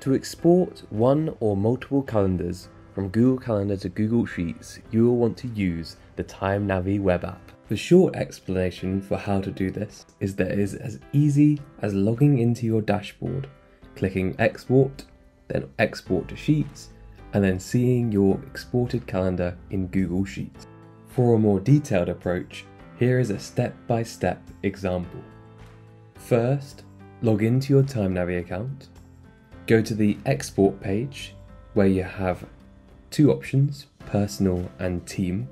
To export one or multiple calendars from Google Calendar to Google Sheets, you will want to use the TimeNavi web app. The short explanation for how to do this is that it is as easy as logging into your dashboard, clicking export, then export to Sheets, and then seeing your exported calendar in Google Sheets. For a more detailed approach, here is a step-by-step example. First, log into your TimeNavi account, go to the export page where you have two options, personal and team.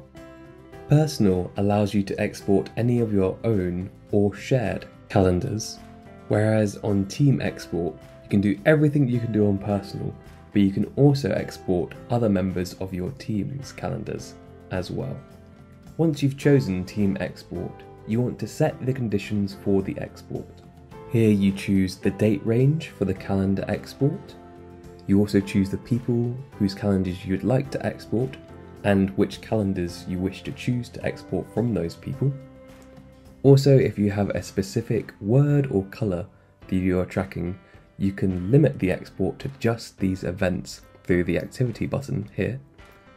Personal allows you to export any of your own or shared calendars, whereas on team export, you can do everything you can do on personal, but you can also export other members of your team's calendars as well. Once you've chosen Team Export, you want to set the conditions for the export. Here you choose the date range for the calendar export. You also choose the people whose calendars you'd like to export and which calendars you wish to choose to export from those people. Also, if you have a specific word or colour that you are tracking, you can limit the export to just these events through the activity button here.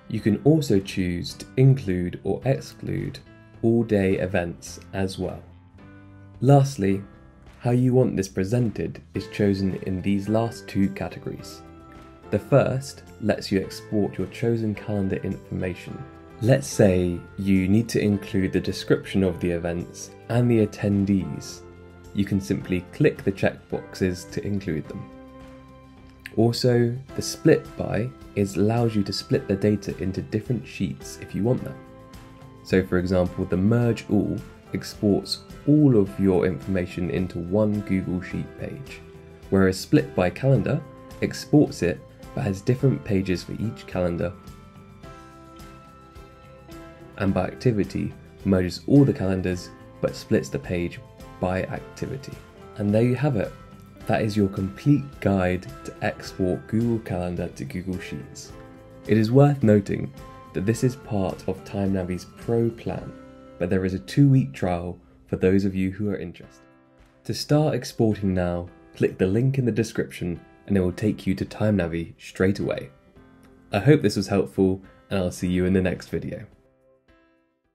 You can also choose to include or exclude all day events as well. Lastly, how you want this presented is chosen in these last two categories. The first lets you export your chosen calendar information. Let's say you need to include the description of the events and the attendees you can simply click the checkboxes to include them. Also, the split by is allows you to split the data into different sheets if you want that. So for example, the merge all exports all of your information into one Google Sheet page, whereas split by calendar exports it but has different pages for each calendar and by activity merges all the calendars but splits the page by activity. And there you have it. That is your complete guide to export Google Calendar to Google Sheets. It is worth noting that this is part of TimeNavi's Pro plan, but there is a two week trial for those of you who are interested. To start exporting now, click the link in the description and it will take you to TimeNavi straight away. I hope this was helpful and I'll see you in the next video.